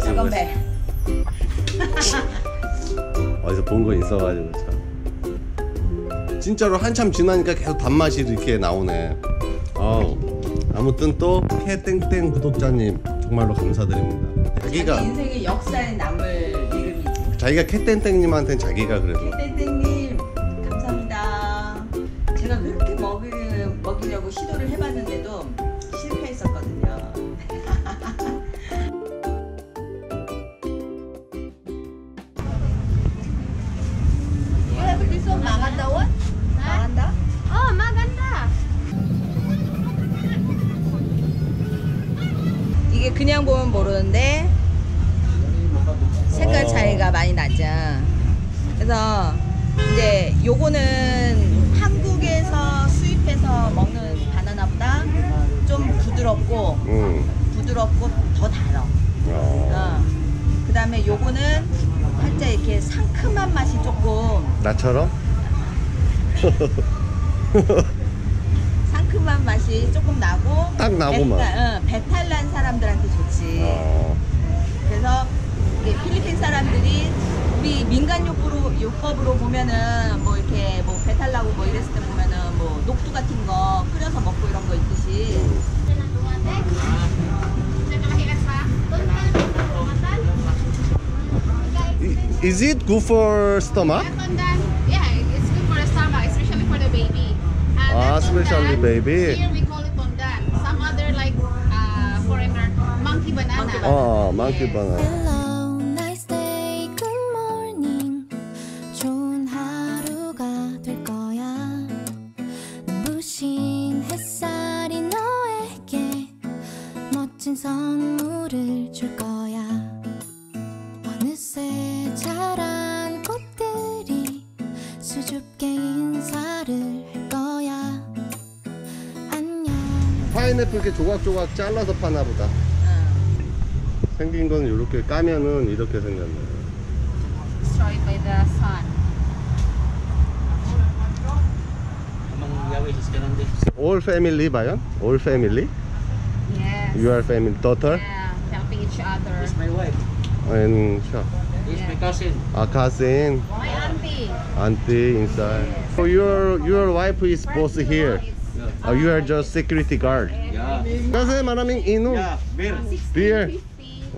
맛을 저건 보겠 배. 어디서 본 거 있어가지고 참. 진짜로 한참 지나니까 계속 단맛이 이렇게 나오네. 어. 아무튼 또 캐땡땡 구독자님 정말로 감사드립니다. 자기 자기가 인생의 역사에 남을 이름이지. 자기가 캐땡땡님한테는 자기가 그래도 땡땡님 감사합니다. 제가 그렇게 먹이, 먹이려고 시도를 해봤는데도 실패했었거든요. 이게 그냥 보면 모르는데 색깔 어. 차이가 많이 나죠. 그래서 이제 요거는 한국에서 수입해서 먹는 바나나보다 좀 부드럽고 음. 부드럽고 더 달아. 어. 어. 그다음에 요거는 살짝 이렇게 상큼한 맛이 조금 나처럼? 상큼한 맛이 조금 나고 딱 나고만. 배탈, 응, 배탈 난 사람들한테 좋지. 어. 그래서 이게 필리핀 사람들이 우리 민간 요법으로, 요법으로 보면은 뭐 이렇게 뭐 배탈 나고 뭐 이랬을 때 보면은 뭐 녹두 같은 거 끓여서 먹고 이런 거 있듯이 Is it good for stomach? And especially baby. Here we call it pondan. Some other like uh, foreigner, monkey banana. Monkey 어, 파인애플 이렇게 조각조각 잘라서 파나 보다. 응. 생긴 건 이렇게 까면은 이렇게 생겼네. Destroyed by the sun. All family bayan? All family? Yes. You are family daughter Yeah, helping each other. This my wife. and siya. This my cousin. A cousin, My auntie. auntie inside. So your your wife is boss here. Yeah. Uh, you are just security guard. Yeah. Kasi maraming inom. Yeah, beer. Beer.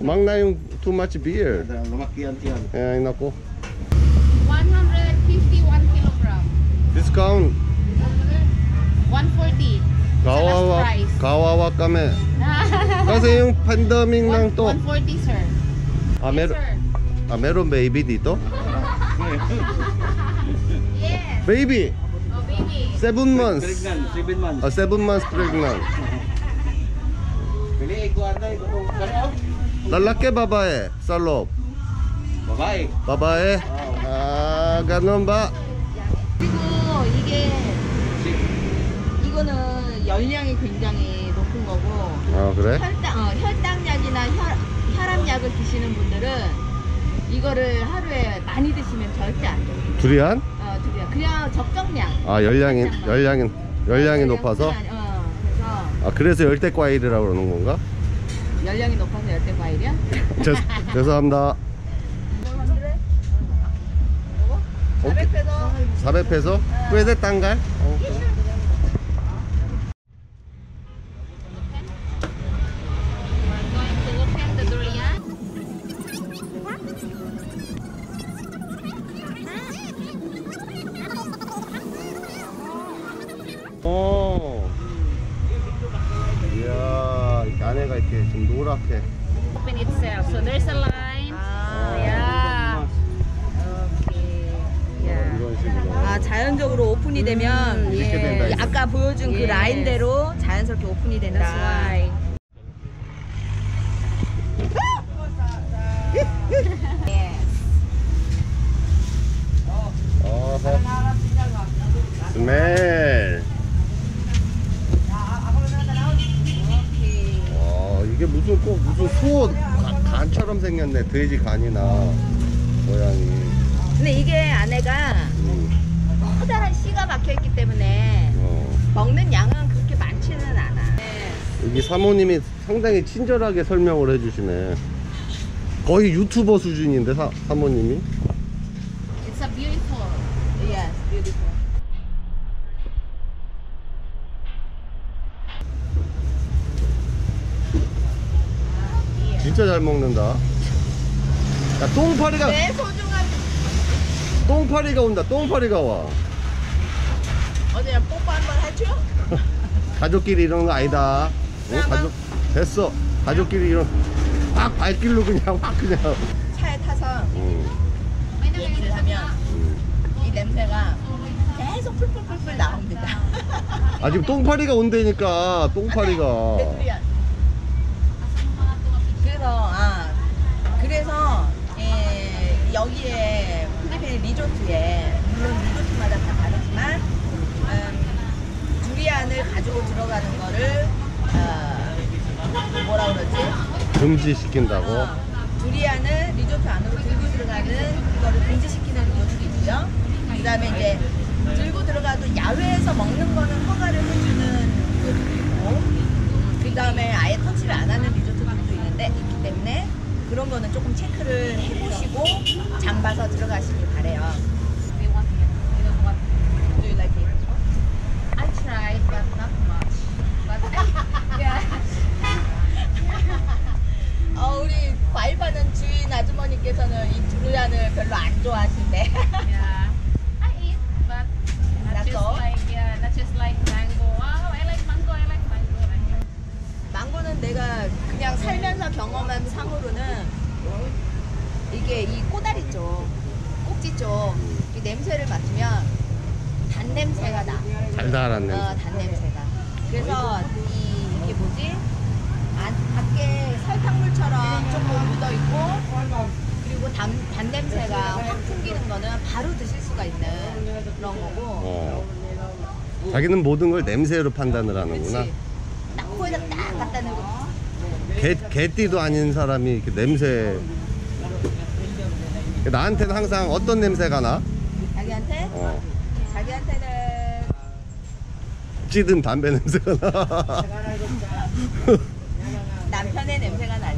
Mang na yung too much beer. Ada lumakian yan. Ay nako. 151 kilogram. Discount. 140. Kawawa, price. kawawa kami. Kasi yung pandemic lang to. 140, sir. Ah, mer Yes, sir. ah, meron baby dito? Yes. Baby! Oh. Seven months. Pregnant, 7 months. Ah, seven months pregnant. Pili anday ko kung kano. lalaki babae sa loob? Babae. babae? Ah, ganun ba? 그리고 이게 이거는 열량이 굉장히 높은 거고 아, 그래? 혈당, 어, 혈당약이나 혈, 혈압약을 드시는 분들은 이거를 하루에 많이 드시면 절대 안 돼요. 두리안? 어. 그냥 적정량. 아, 열량이, 열량이, 열량이 높아서? 그냥, 어, 그래서 아, 그래서 열대 과일이라고 그러는 건가? 열량이 높아서 열대 과일이야? 죄, 죄송합니다. 400 페소. 400 페소? Pwede tanggal? We're 어. 이야, 이렇게 안에가 이렇게 좀 노랗게. Open itself. So there's a line. 아, Yeah. 오케이. 어, 야. 이런 식으로. 아, 자연적으로 오픈이 되면 이렇게 예, 된다, 이거. 아까 보여준 그. 라인대로 자연스럽게 오픈이 된다. That's why. 예. 어허. 스멜. 오케이. 와, 이게 무슨 꼭 무슨 수호 가- 간처럼 생겼네. 돼지 간이나 모양이. 근데 이게 안에가 음, 커다란 씨가 박혀 있기 때문에 어. 먹는 양은 그렇게 많지는 않아. 네. 여기 사모님이 상당히 친절하게 설명을 해주시네. 거의 유튜버 수준인데 사, 사모님이 It's a beautiful. Yes, beautiful. 진짜 잘 먹는다 야 똥파리가 내 소중한 똥파리가 온다 똥파리가 와 어디야 뽀뽀 한 번 해줘? 가족끼리 이런 거 아니다 어? 가족 됐어 가족끼리 이런 확 발길로 그냥 확 그냥 차에 타서 음, 얘기를 하면 이 냄새가 계속 풀풀풀풀 나옵니다. 아 지금 똥파리가 온다니까 똥파리가 베트리안. 그래서 리조트에 물론 리조트마다 다 다르지만 음, 두리안을 가지고 들어가는 거를 어, 뭐라 그러지? 금지시킨다고 어, 두리안을 리조트 안으로 들고 들어가는 그거를 금지시키는 리조트도 있고요. 그 다음에 이제 들고 들어가도 야외에서 먹는 거는 허가를 해주는 리조트도 있고, 그 다음에 아예 터치를 안 하는 리조트들도 있는데, 있기 때문에 그런 거는 조금 체크를 해보시고 장 봐서 들어가시길 바래요. We want it. We don't want it. Do you like it? I tried, but not much. But yeah. 어, 우리 과일 파는 주인 아주머니께서는 이 두리안을 별로 안 좋아하신대. Yeah. I eat, but not That's just all? like yeah, not just like mango. Wow, I like mango. I like mango. Like, 망고는 내가 그냥 살면서 경험한 상으로는 이게 이 꼬다리 쪽, 꼭지 쪽, 이 냄새를 맡으면 단 냄새가 나. 달달한 어, 냄새 단 냄새가. 그래서 이 이게 뭐지? 안, 밖에 설탕물처럼 조금 묻어 있고 그리고 단, 단 냄새가 확 풍기는 거는 바로 드실 수가 있는 그런 거고. 어. 자기는 모든 걸 냄새로 판단을 하는구나 그렇지. 딱 코에다 딱 갖다 대고 개, 개띠도 아닌 사람이 이렇게 냄새 나한테는 항상 어떤 냄새가 나? 자기한테 어. 자기한테는 찌든 담배 냄새가 나 남편의 냄새가 나지.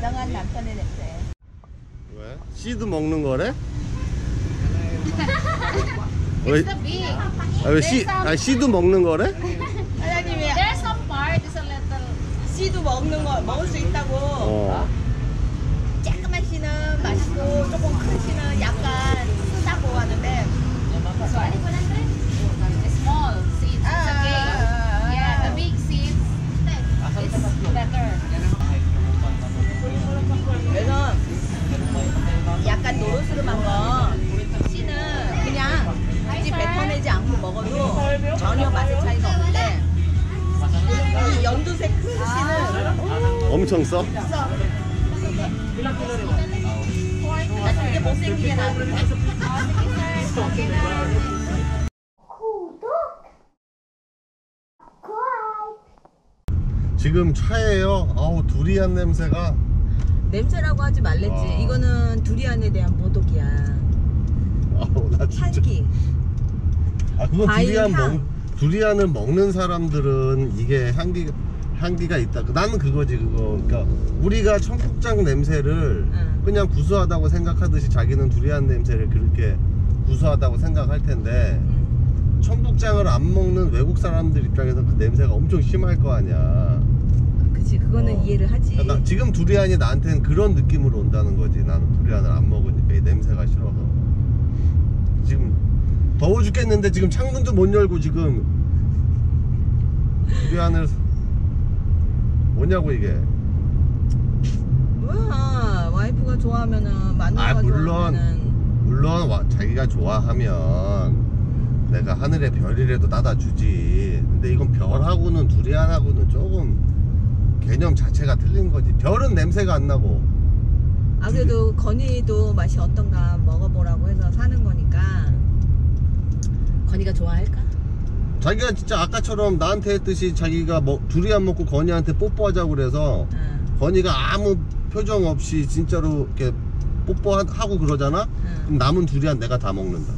다정한 남편의 냄새. 왜? 씨도 먹는 거래? 왜, it's the big. 아, 왜 씨, 아, 씨도 먹는 거래? 사장님이 There's some part is a little. 씨도 먹는 거 먹을 수 있다고. 어. 엄청 써? 나 되게 못생기게 나. 지금 차예요. 아우 두리안 냄새가. 냄새라고 하지 말랬지. 와. 이거는 두리안에 대한 모독이야. 아우 나 진짜. 향기. 아 과일 두리안 향. 먹 두리안을 먹는 사람들은 이게 향기 향기가 있다. 나는 그거지 그거. 그러니까 우리가 청국장 냄새를 응. 그냥 구수하다고 생각하듯이 자기는 두리안 냄새를 그렇게 구수하다고 생각할 텐데 음. 청국장을 안 먹는 외국 사람들 입장에서 그 냄새가 엄청 심할 거 아니야. 그치 그거는 어. 이해를 하지. 그러니까 나- 지금 두리안이 나한테는 그런 느낌으로 온다는 거지. 나는 두리안을 안 먹으니까 이 냄새가 싫어서. 지금 더워 죽겠는데 지금 창문도 못 열고 지금 두리안을 뭐냐고 이게. 뭐야 와이프가 좋아하면은 마누라가 아 물론 좋아하면은 물론 와- 자기가 좋아하면 내가 하늘의 별이라도 따다 주지. 근데 이건 별하고는 두리안하고는 조금 개념 자체가 틀린 거지. 별은 냄새가 안 나고. 아 그래도 건이도 맛이 어떤가 먹어보라고 해서 사는 거니까 건이가 좋아할까? 자기가 진짜 아까처럼 나한테 했듯이 자기가 뭐 두리안 먹고 건이한테 뽀뽀하자고 그래서 응, 건이가 아무 표정 없이 진짜로 이렇게 뽀뽀하고 그러잖아? 응. 그럼 남은 두리안 내가 다 먹는다.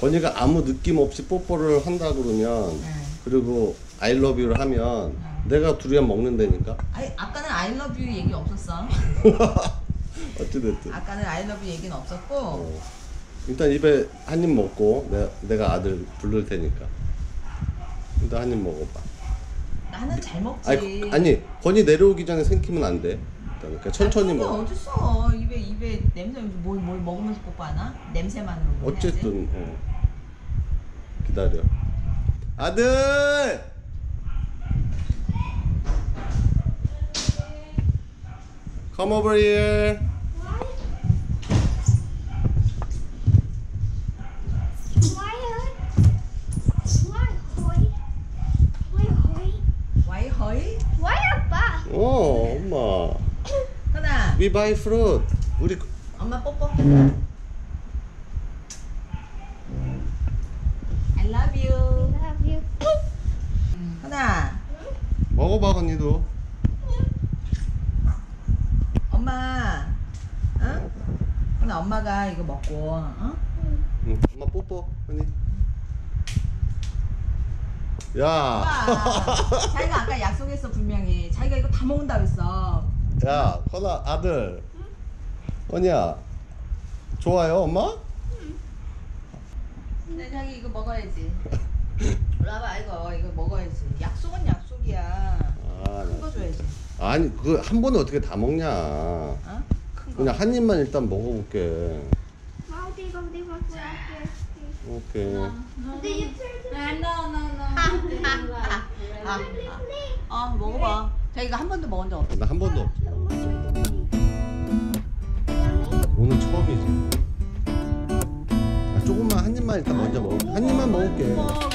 건이가 아무 느낌 없이 뽀뽀를 한다 그러면 응. 그리고 I love you를 하면 응. 내가 두리안 먹는다니까. 아니 아까는 I love you 얘기 없었어. 어찌됐든. 아까는 I love you 얘기는 없었고 어. 일단 입에 한 입 먹고 내가, 내가 아들 부를 테니까. 일단 한 입 먹어봐. 나는 잘 먹지. 아니, 아니 건이 내려오기 전에 생기면 안 돼. 일단 그러니까 천천히 먹어. 어딨어 입에 입에 냄새 뭘, 뭘 먹으면서 뽀뽀하나? 냄새만으로 뭐 해야지? 어쨌든 어. 기다려. 아들. Come over here. 와이 허이? 어, 엄마. 하나 We buy fruit. 우리 엄마 뽀뽀 I love you 하나 먹어봐 건이도. 엄마 어? 하나 엄마가 이거 먹고 어? 응. 엄마 뽀뽀 건이. 야. 봐. 자기가 아까 약속했어 분명히 자기가 이거 다 먹는다 그랬어 야, 건아 아들. 건이야. 좋아요, 엄마? 근데 자기 이거 먹어야지 올라봐 이거 이거 먹어야지 약속은 약속이야 아, 큰 거 줘야지 아니 그 한 번에 어떻게 다 먹냐? 어? 큰 거. 그냥 한 입만 일단 먹어볼게. 오케이. 아, 아, 아 먹어봐 자기가 한 번도 먹은 적 없어 나 한 번도 없지. 오늘 처음이지. 아, 조금만 한 입만 일단 먼저 먹을게. 한 입만 먹을게. 먹어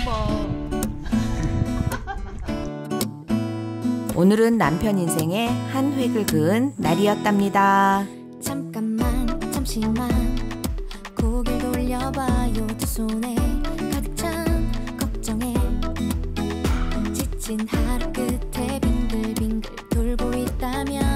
오늘은 남편 인생에 한 획을 그은 날이었답니다. 잠깐만 잠시만 고개를 돌려봐요 두 손에 가득 찬 걱정에 지친 하루 돌고 있다면